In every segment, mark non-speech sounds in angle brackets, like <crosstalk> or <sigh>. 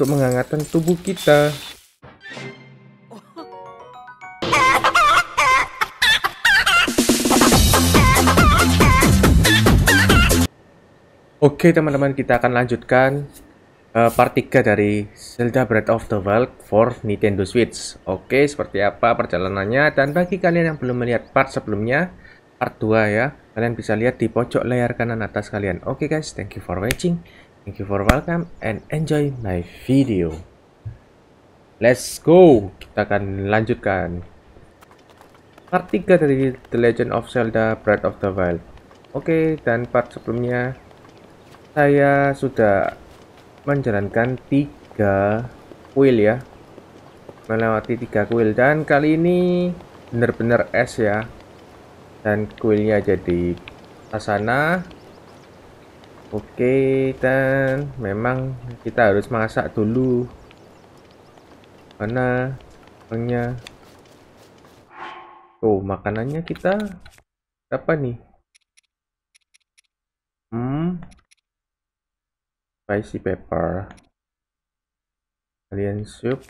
untuk menghangatkan tubuh kita. Oke teman-teman kita akan lanjutkan uh, part 3 dari Zelda Breath of the Wild for Nintendo Switch. Oke seperti apa perjalanannya? Dan bagi kalian yang belum melihat part sebelumnya part 2 ya kalian bisa lihat di pojok layar kanan atas kalian. Oke guys thank you for watching thank you for welcome and enjoy my video. Let's go. Kita akan lanjutkan. Part 3 dari The Legend of Zelda Breath of the Wild. Oke dan part sebelumnya saya sudah menjalankan tiga kuil ya. Melewati tiga kuil. Dan kali ini benar-benar es ya. Dan kuilnya jadi sana oke dan. Memang kita harus masak dulu. Mana banknya tuh makanannya kita apa nih. Hmm. Spicy pepper. Alien soup.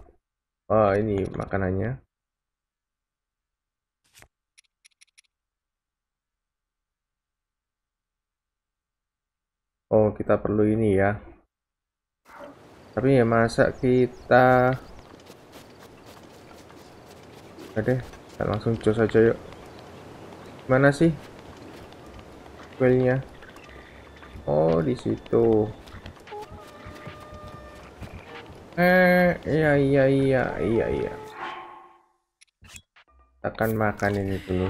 Oh ini makanannya oh kita perlu ini ya. Tapi ya masa kita ada kita langsung jos aja yuk. Mana sih? Kuilnya oh di situ. Eh, iya iya iya iya iya. Akan makan ini dulu.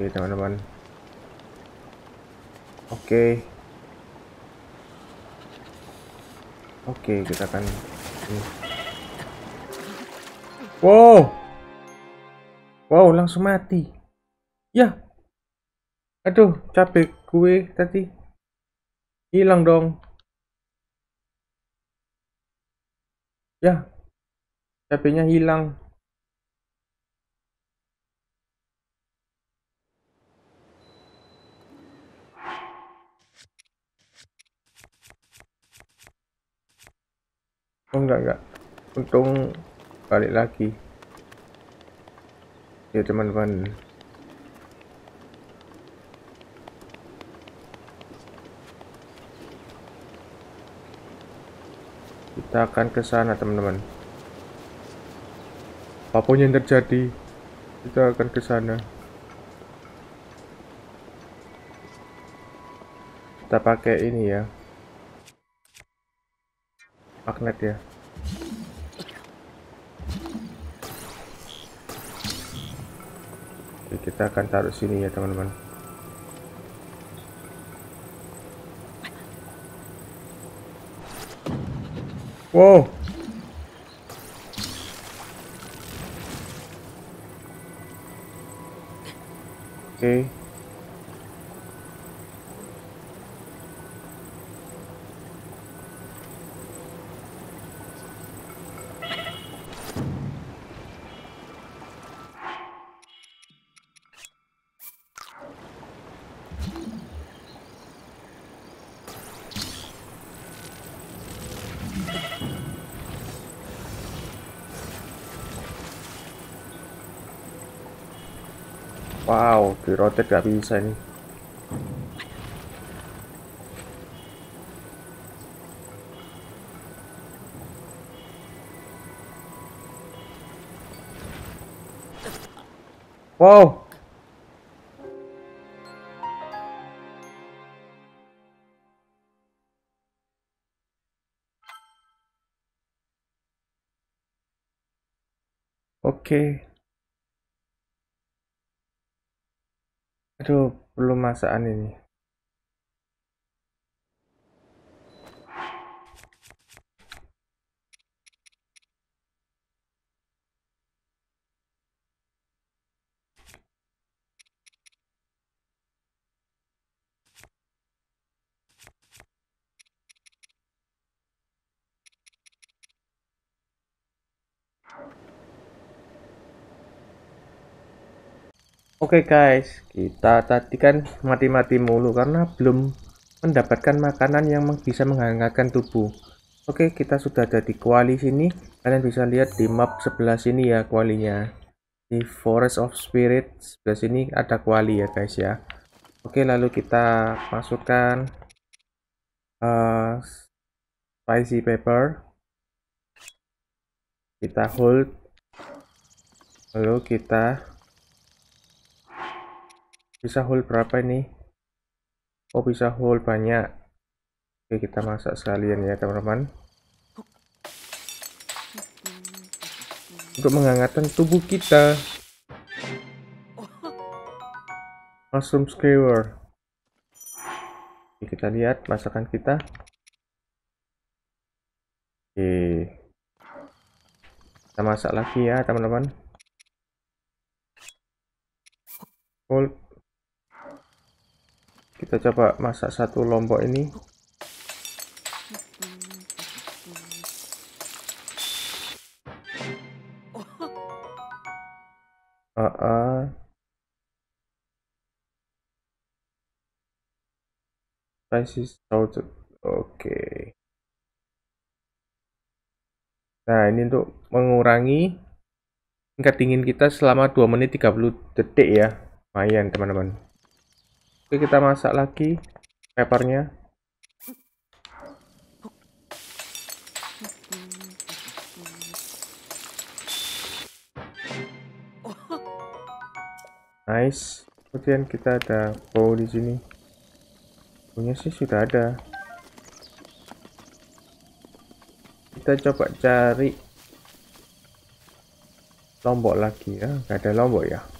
Oke teman-teman. Oke. Oke kita akan. Wow. Wow langsung mati. Ya. Aduh capek gue tadi hilang dong ya capeknya hilang oh enggak enggak. Untung balik lagi. Ya teman-teman. Kita akan ke sana teman-teman. Apa pun yang terjadi kita akan ke sana. Kita pakai ini ya magnet ya Oke, kita akan taruh sini ya teman-teman Wow. Oke. Okay. Wow, di rotate gak bisa nih. Wow. Oke. Okay. Aduh, belum masakan ini. Oke guys, kita tadi kan mati-mati mulu karena belum mendapatkan makanan yang bisa menghangatkan tubuh. Oke, kita sudah ada di kuali sini. Kalian bisa lihat di map sebelah sini ya kualinya. Di Forest of Spirit sebelah sini ada kuali ya guys ya. Oke, lalu kita masukkan uh, spicy pepper. Kita hold. Lalu kita bisa hold berapa ini? Oh bisa hold banyak. Oke kita masak sekalian ya teman-teman. Untuk menghangatkan tubuh kita. Mushroom skewer. Kita lihat masakan kita. Oke. Kita masak lagi ya teman-teman. Hold kita coba masak satu lombok ini uh -uh. spicy salted oke okay. nah ini untuk mengurangi tingkat dingin kita selama 2 menit 30 detik ya lumayan teman-teman Oke, kita masak lagi peppernya. Nice. Kemudian kita ada bow di sini. Punya sih sudah ada. Kita coba cari lombok lagi ya. Gak ada lombok ya.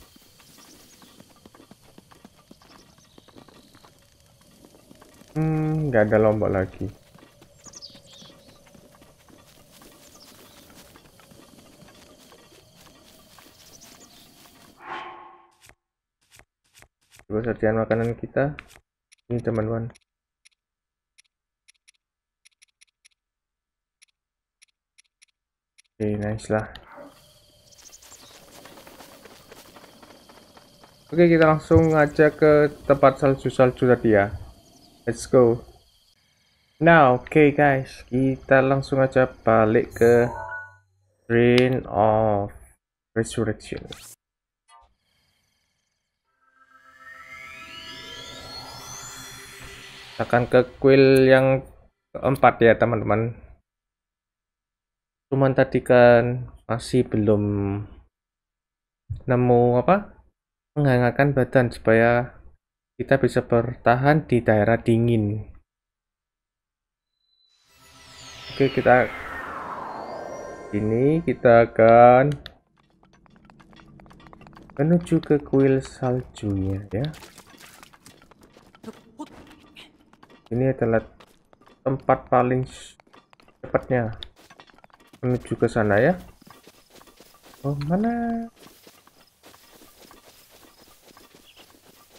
Nggak ada lombok lagi. Persediaan makanan kita. Ini teman-teman oke nice lah. Oke kita langsung aja ke tempat salju-salju tadi ya. Let's go Nah, oke okay guys, kita langsung aja balik ke Rain of Resurrection. Akan ke kuil yang keempat ya teman-teman. Cuman tadi kan masih belum nemu apa menghangatkan badan supaya kita bisa bertahan di daerah dingin. Oke, kita ini kita akan menuju ke kuil saljunya ya. Ini adalah tempat paling cepatnya menuju ke sana ya. Oh, mana?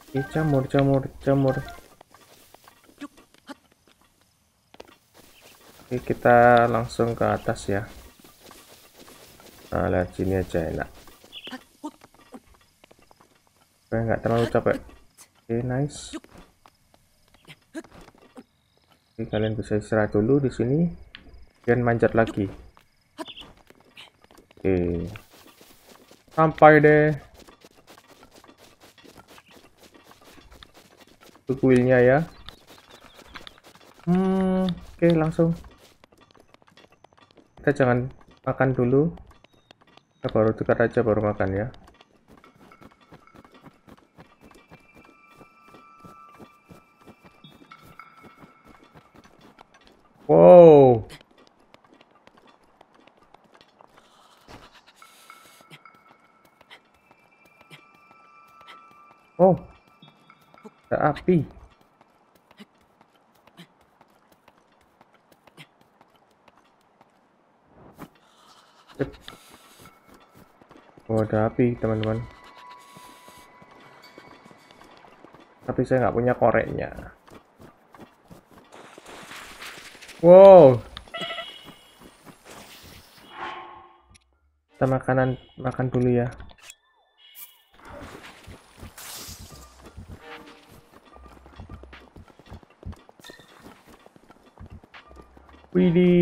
Ini jamur, jamur, jamur. Oke, kita langsung ke atas ya. Nah, lihat sini aja enak. Oke, nggak terlalu capek. Oke, nice. Oke, kalian bisa istirahat dulu di sini. Dan manjat lagi. Oke. Sampai deh. Kuilnya ya. Hmm, oke langsung kita jangan makan dulu. Kita baru dekat aja baru makan ya. Wow. Oh. Ada api ada api teman-teman. Tapi saya nggak punya koreknya. Wow. Kita makanan makan dulu ya. Widih.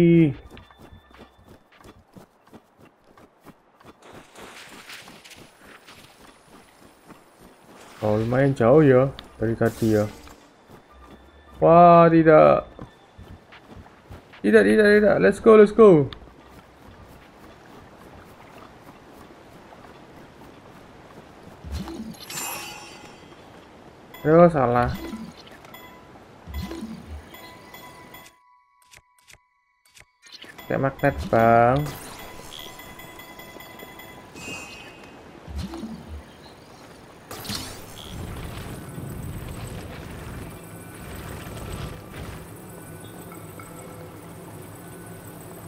Lumayan jauh ya dari tadi ya. Wah, tidak. Tidak, tidak, tidak. Let's go, let's go. Aduh, salah. Kayak magnet, Bang.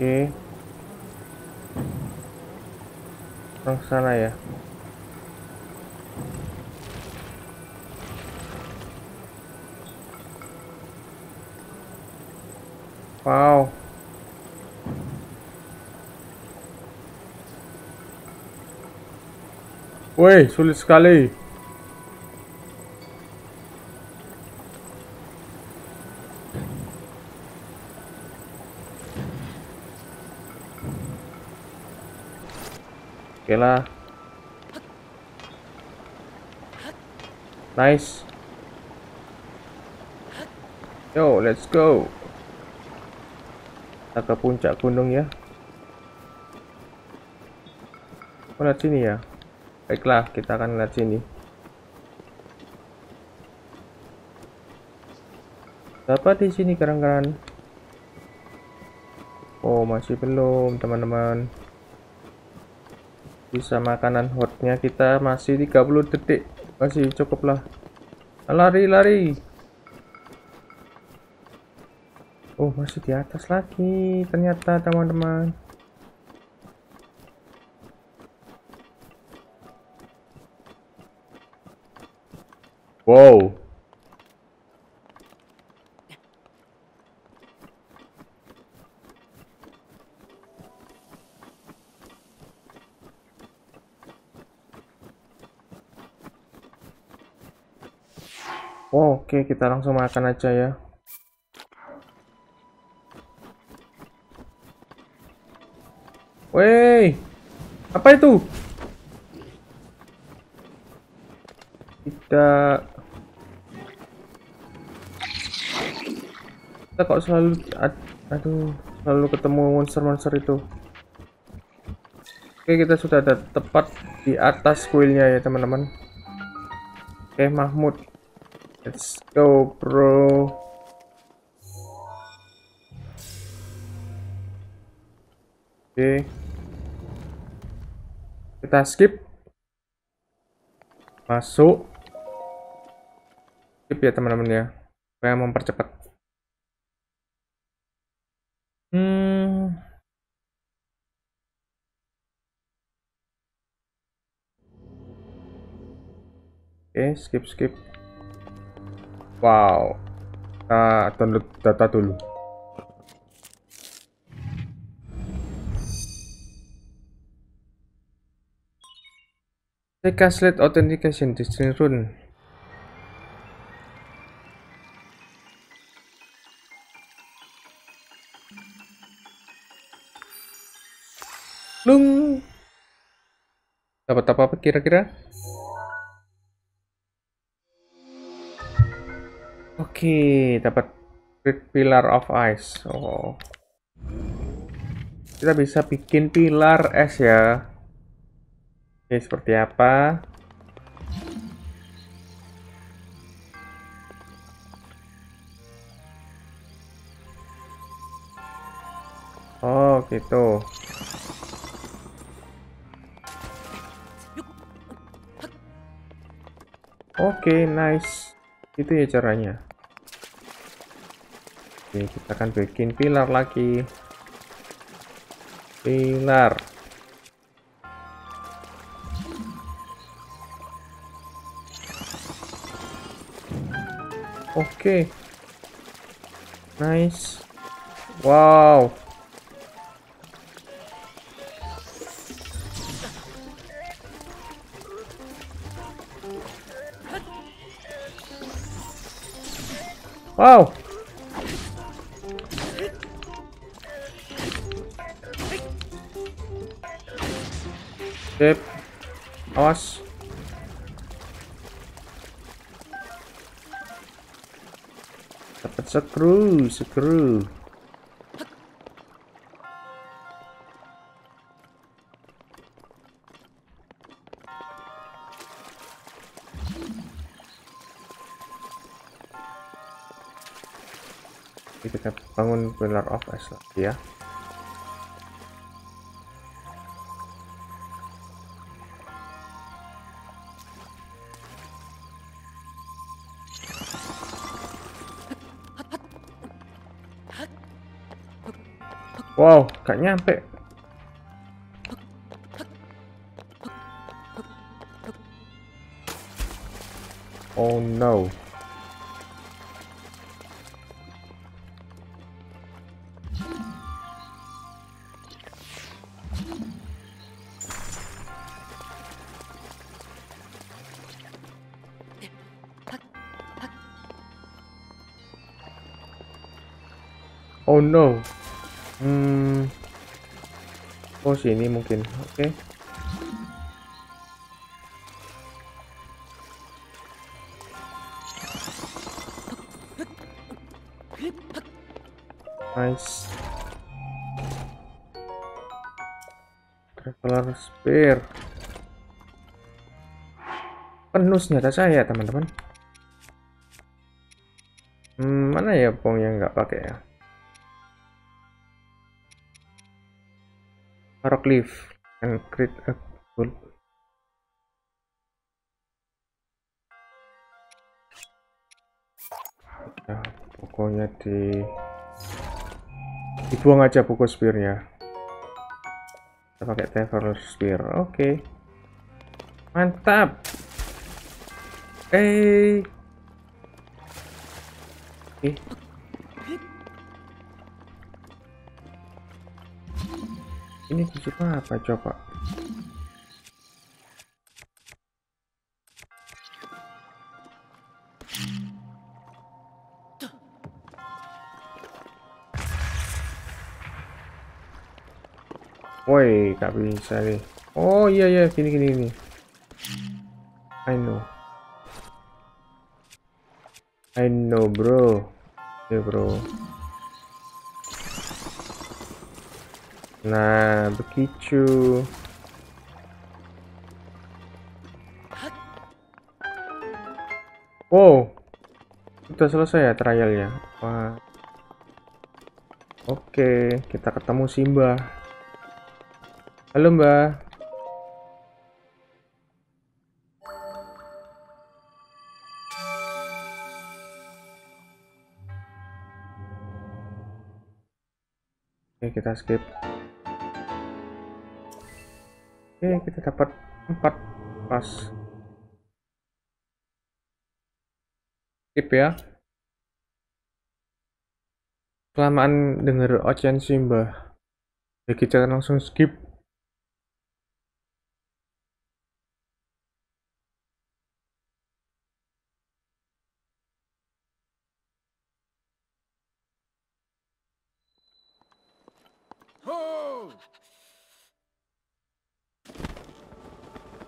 Oke. Orang sana ya. Wow. Woi, sulit sekali. Lah. Nice. Yo, let's go. Kita ke puncak gunung ya. Oh, lihat sini ya. Baiklah, kita akan lihat sini. Dapat di sini kerang-kerang. Oh, masih belum, teman-teman. Bisa makanan hotnya kita masih 30 detik. Masih cukup lah. Lari, lari. Oh, masih di atas lagi ternyata teman-teman. Wow. Oke, kita langsung makan aja ya. Wey, apa itu? Tidak. Kita kok selalu, aduh, selalu ketemu monster-monster itu. Oke, kita sudah ada tepat di atas kuilnya ya teman-teman. Oke, Mahmud. Let's go, bro. Oke. Kita skip. Masuk. Skip ya teman-teman ya. Supaya mempercepat. Hmm. Oke, skip skip. Wow. Kita download data dulu. Slate authentication distinct rune. Lung. Dapat apa apa kira-kira? Oke, dapat Pillar of Ice. Oh. Kita bisa bikin pilar es ya. Oke, seperti apa? Oh, gitu. Oke, nice. Itu ya caranya. Oke, kita akan bikin pilar lagi. Pilar. Oke. Nice. Wow. Wow. Sip. Awas. Dapat screw, screw. kita bangun pillar of ice lagi ya Wow, gak nyampe. Oh no. Oh no. Hmm. Oh sini mungkin. Oke. Okay. Nice. Traveler spear. Penuh senjata saya, teman-teman. Hmm, mana ya pong yang nggak pakai ya? Rockleaf and create a gold. Ya, pokoknya di dibuang aja buku spearnya. Kita pakai traveler spear. Oke. Okay. Mantap. Eh. Hey. Eh. Ini busuk apa coba Woi, tak bisa nih. Oh iya iya, gini gini gini. I know. I know, bro. Ya, bro. Nah, begitu. Oh, sudah selesai ya trialnya. Wah. Oke, kita ketemu Simba. Halo Mbak. Oke, kita skip. Oke, kita dapat empat pas. Skip ya. Kelamaan denger ocehan Simba. Ya kita langsung skip.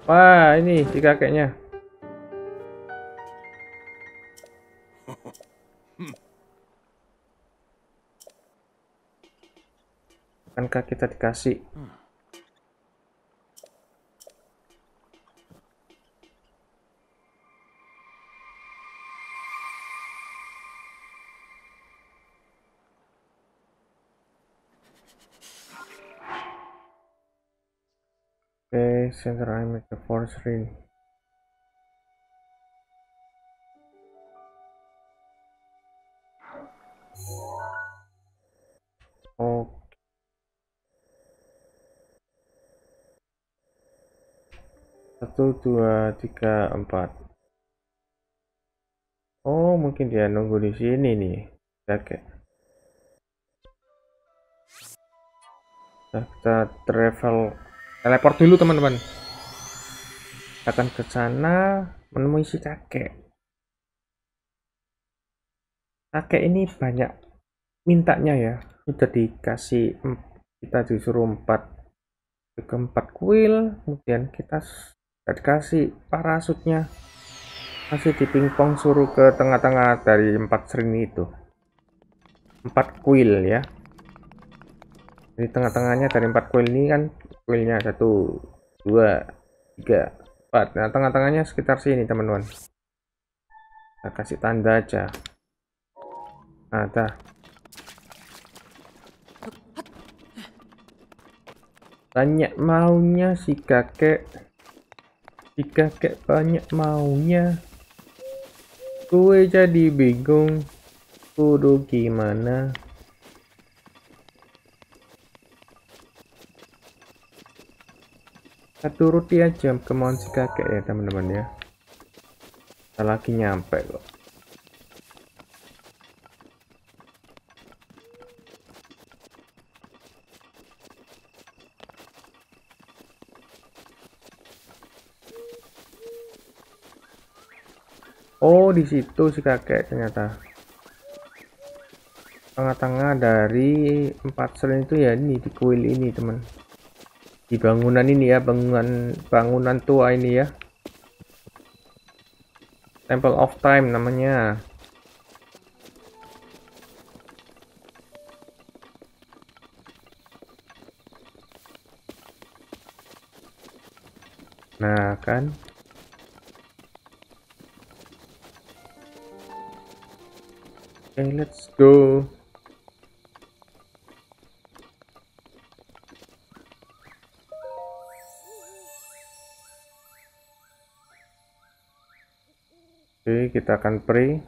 Wah, ini si kakeknya. Akankah kita dikasih? Center I make the force ring satu dua tiga empat. Oh mungkin dia nunggu di sini nih oke kita travel teleport dulu teman-teman. Akan ke sana menemui si kakek. Kakek ini banyak mintanya ya. Sudah dikasih kita disuruh empat keempat kuil kemudian kita kasih parasutnya. Masih di pingpong suruh ke tengah-tengah dari empat sering itu. Empat kuil ya. Di tengah-tengahnya dari empat kuil ini kan kuilnya satu dua tiga empat. Nah tengah-tengahnya sekitar sini teman-teman. Kita kasih tanda aja. Dah banyak maunya si kakek. Si kakek banyak maunya. Gue jadi bingung. Kudu gimana kita turuti aja kemauan si kakek ya teman-teman ya kita lagi nyampe kok Oh, di situ si kakek ternyata. Tengah-tengah dari empat sel itu ya ini di kuil ini, teman. Di bangunan ini ya, bangunan bangunan tua ini ya. Temple of Time namanya. Nah, kan Okay, let's go. Kita akan pray.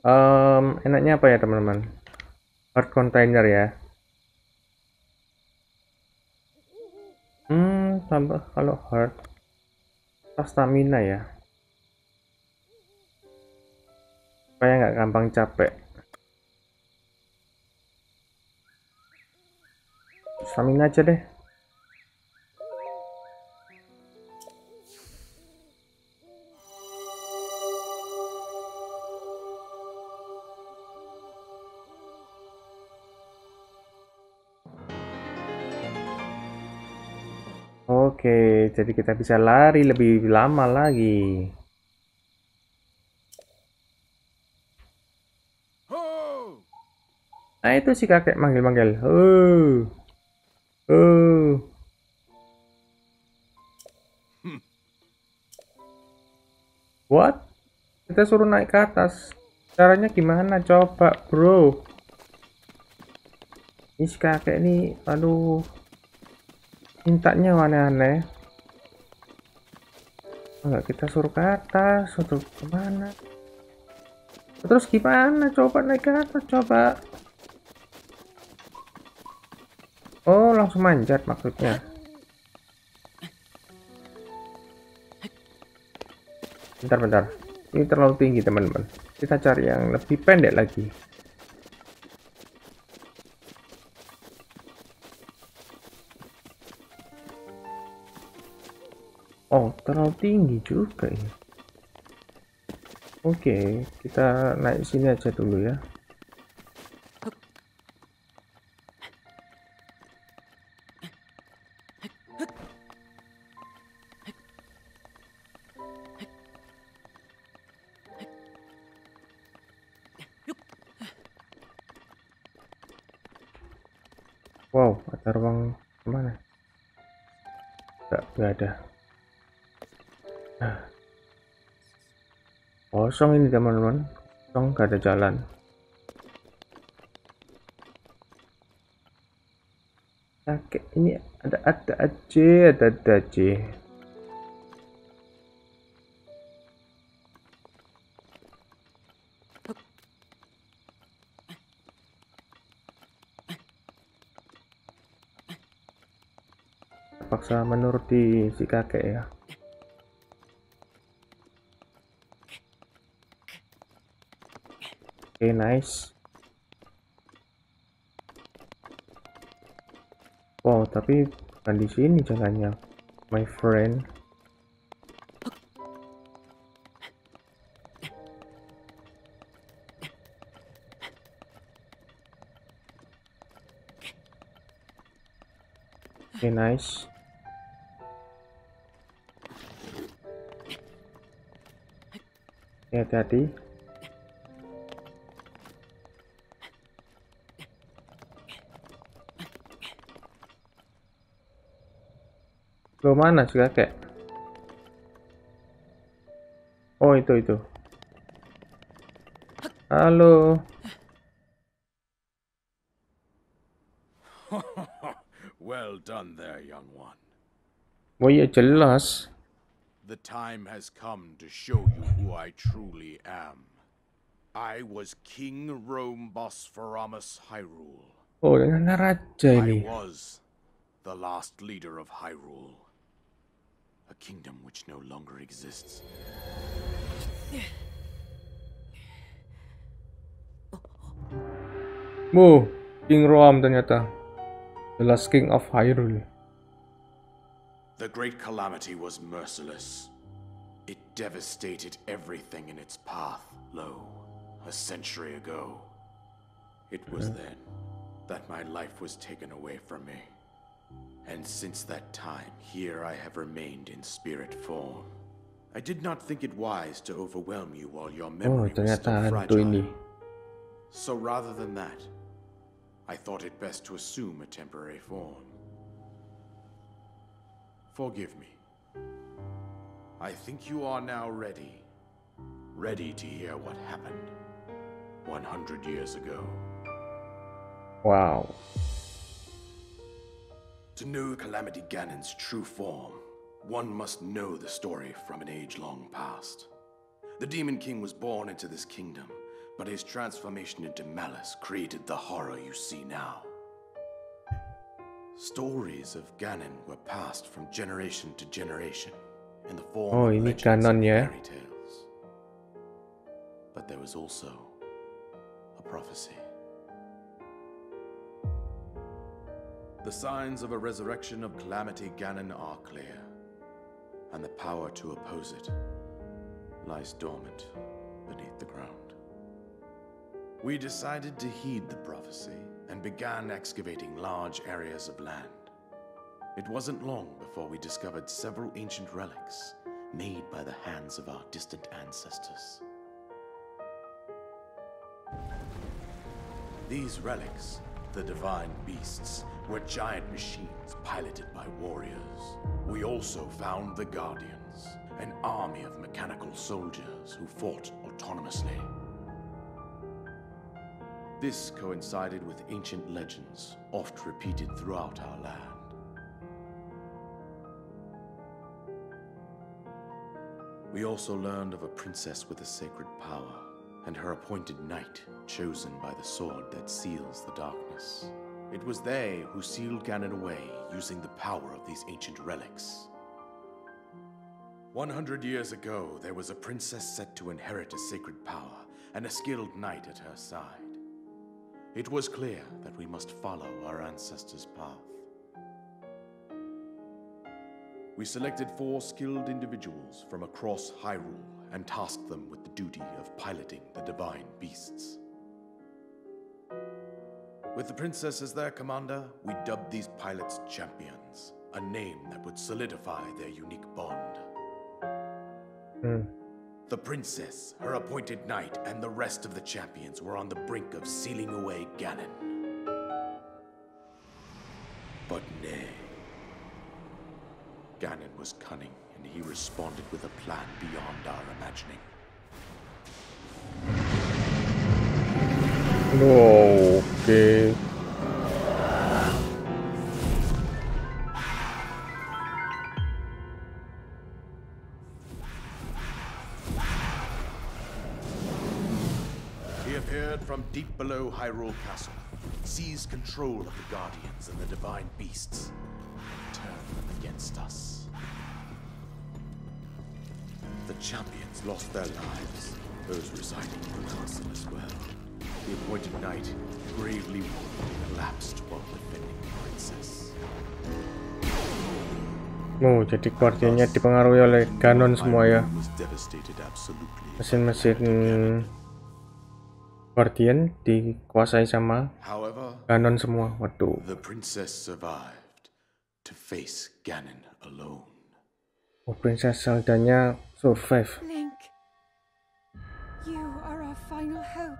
Um, enaknya apa ya teman-teman? Hard container ya. tambah kalau hard stamina ya supaya nggak gampang capek stamina aja deh Oke, jadi kita bisa lari lebih lama lagi. Nah itu si kakek manggil-manggil. Oh. Oh. What? Kita suruh naik ke atas. Caranya gimana? Coba, bro. Ini si kakek ini, aduh mintanya aneh-aneh. Enggak kita suruh ke atas untuk ke mana? Terus gimana? Coba naik ke atas coba. Oh langsung manjat maksudnya. Bentar-bentar ini terlalu tinggi teman-teman. Kita cari yang lebih pendek lagi Oh, terlalu tinggi juga ini. Oke, kita naik sini aja dulu ya. Kosong ini teman-teman. Kosong gak ada jalan. Kakek ini ada ada aja ada ada aja. Paksa menuruti si kakek ya okay, nice wow tapi bukan di sini jalannya my friend Okay, nice. Ya, jadi. Lo mana sih kakek? Oh itu itu. Halo. <laughs> well done there, young one. Oh iya jelas. The time has come to show you who I truly am. I was King Rome Bosphorus Hyrule. Oh dengan raja ini. I was the last leader of Hyrule kingdom which no longer exists. King Roam ternyata. The last king of Hyrule. The great calamity was merciless. It devastated everything in its path, lo, a century ago. It was hmm. then that my life was taken away from me. And since that time, here I have remained in spirit form. I did not think it wise to overwhelm you while your Oh, memory was ternyata still hantu ini. So rather than that, I thought it best to assume a temporary form. Forgive me. I think you are now ready. Ready to hear what happened 100 years ago. Wow. To know Calamity Ganon's true form, one must know the story from an age long past. The Demon King was born into this kingdom, but his transformation into malice created the horror you see now. Stories of Ganon were passed from generation to generation in the form Oh, of legends canon and ya. fairy tales. But there was also a prophecy. The signs of a resurrection of Calamity Ganon are clear, and the power to oppose it lies dormant beneath the ground. We decided to heed the prophecy and began excavating large areas of land. It wasn't long before we discovered several ancient relics made by the hands of our distant ancestors. These relics, the divine beasts, were giant machines piloted by warriors. We also found the Guardians, an army of mechanical soldiers who fought autonomously. This coincided with ancient legends, oft repeated throughout our land. We also learned of a princess with a sacred power, and her appointed knight, chosen by the sword that seals the darkness. It was they who sealed Ganon away using the power of these ancient relics. 100 years ago, there was a princess set to inherit a sacred power and a skilled knight at her side. It was clear that we must follow our ancestors' path. We selected four skilled individuals from across Hyrule and tasked them with the duty of piloting the divine beasts. With the princess as their commander, we dubbed these pilots champions, a name that would solidify their unique bond. Hmm. The princess, her appointed knight, and the rest of the champions were on the brink of sealing away Ganon. But nay. Ganon was cunning, and he responded with a plan beyond our imagining. Oke. He appeared from deep below Hyrule Castle, seized control of the Guardians and the Divine Beasts, and turned them against us. The champions lost their lives, those residing in the castle as well. The appointed knight, gravely wounded, collapsed while defending the princess. Oh, jadi guardiannya dipengaruhi oleh Ganon semua ya. Mesin-mesin guardian dikuasai sama Ganon semua. Waduh. The princess survived, to face Ganon alone. Oh, Princess Zelda-nya survive. Link, you are our final hope.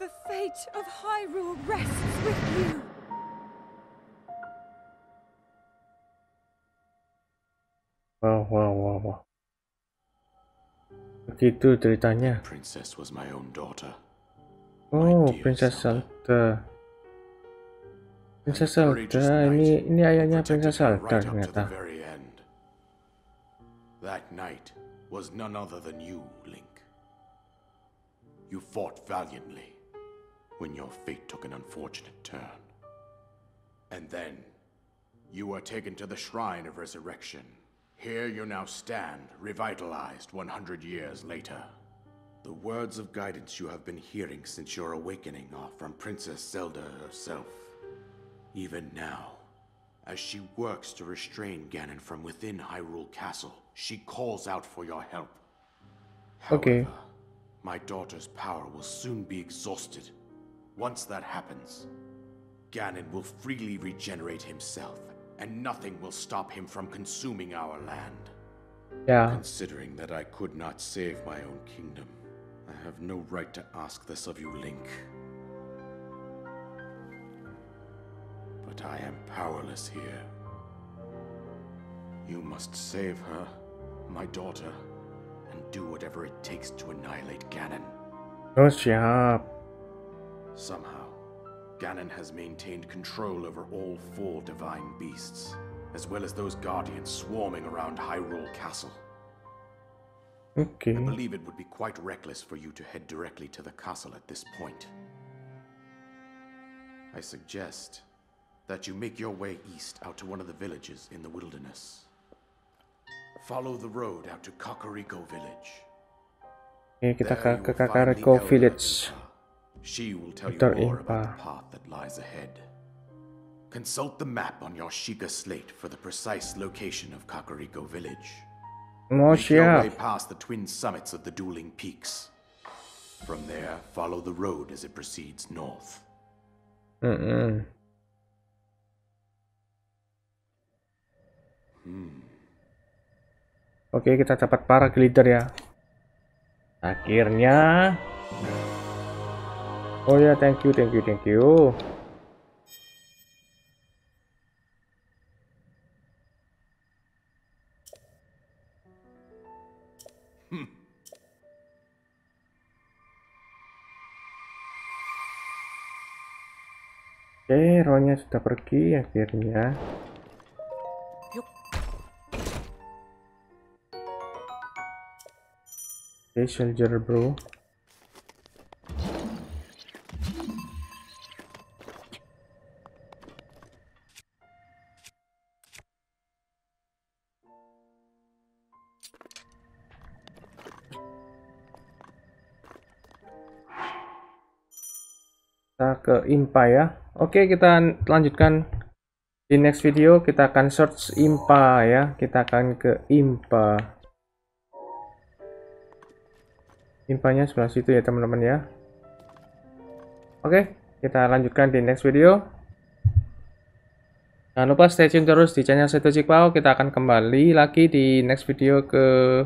The fate of Hyrule rests with you. Wow, wow, wow, wow. Begitu ceritanya. Princess was my own daughter. Oh, dear Princess Zelda. Princess knight ini ini ayahnya Princess to ternyata. the very end. That night was none other than you, Link. You fought valiantly when your fate took an unfortunate turn. And then you were taken to the Shrine of Resurrection. Here you now stand, revitalized 100 years later. The words of guidance you have been hearing since your awakening are from Princess Zelda herself. Even now, as she works to restrain Ganon from within Hyrule Castle, she calls out for your help. Okay. However, my daughter's power will soon be exhausted. Once that happens, Ganon will freely regenerate himself, and nothing will stop him from consuming our land. Ya, Considering that I could not save my own kingdom, I have no right to ask this of you, Link. But I am powerless here. You must save her, my daughter, and do whatever it takes to annihilate Ganon. oh. Somehow, Ganon has maintained control over all four divine beasts, as well as those guardians swarming around Hyrule Castle. Okay. I believe it would be quite reckless for you to head directly to the castle at this point. I suggest that you make your way east out to one of the villages in the wilderness. Follow the road out to Kakariko Village. Oke, kita ke, you ke will find Kakariko Village. She will tell you more Impa. about the path that lies ahead. Consult the map on your Sheikah slate for the precise location of Kakariko Village. Make your way past the twin summits of the dueling peaks. From there, follow the road as it proceeds north. Mm-mm. Oke, kita dapat para glider ya. Akhirnya. Oh ya, thank you, thank you, thank you. Oke, Ronya sudah pergi akhirnya. Oke, soldier bro. Kita ke Impa ya. Oke, kita lanjutkan di next video. Kita akan search Impa ya. Kita akan ke Impa. Impanya sebelah situ ya teman-teman ya. Oke, kita lanjutkan di next video. Jangan lupa stay tune terus di channel Seto Cikpao. Kita akan kembali lagi di next video ke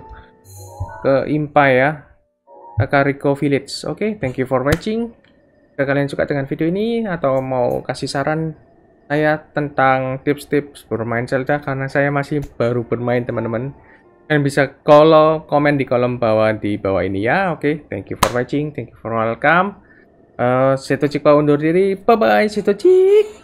ke Impa ya. Kakariko Village. Oke, thank you for watching. Jika kalian suka dengan video ini atau mau kasih saran saya tentang tips-tips bermain Zelda karena saya masih baru bermain teman-teman. Kalian bisa kalau komen di kolom bawah di bawah ini ya. Oke, thank you for watching, thank you for welcome. Uh, Seto Cikpa undur diri. Bye bye, Seto Cik.